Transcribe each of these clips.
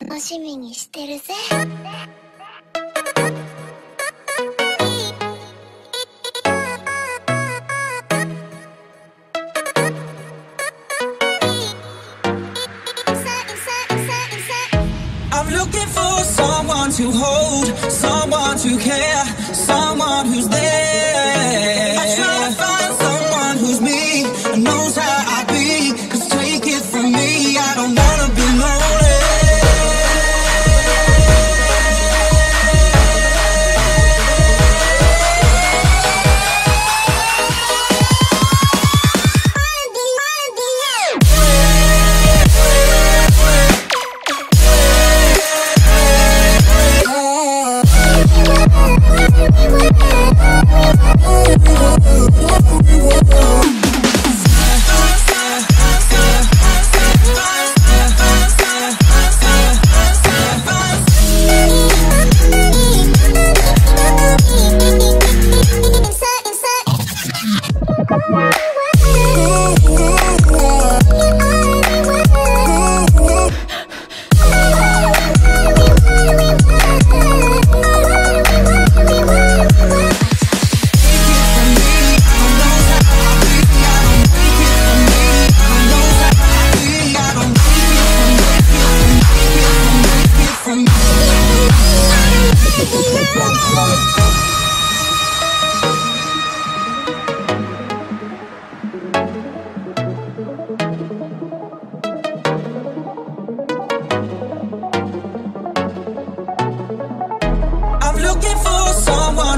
楽しみにしてるぜ I'm looking for someone to hold, someone to care,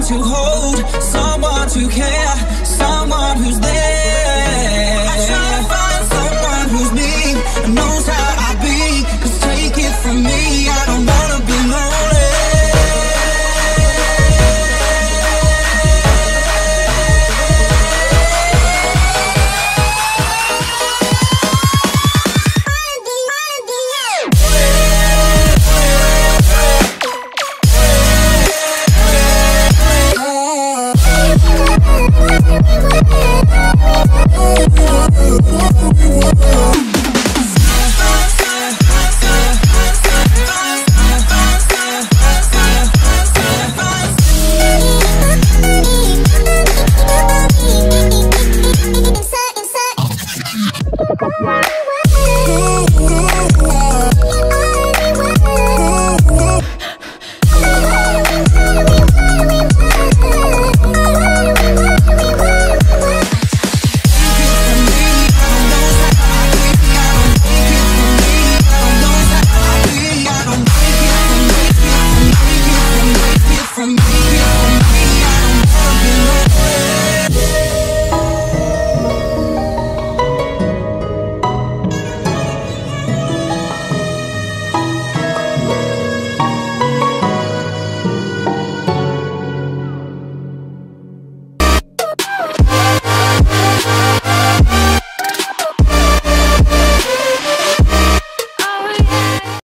To hold, someone to care.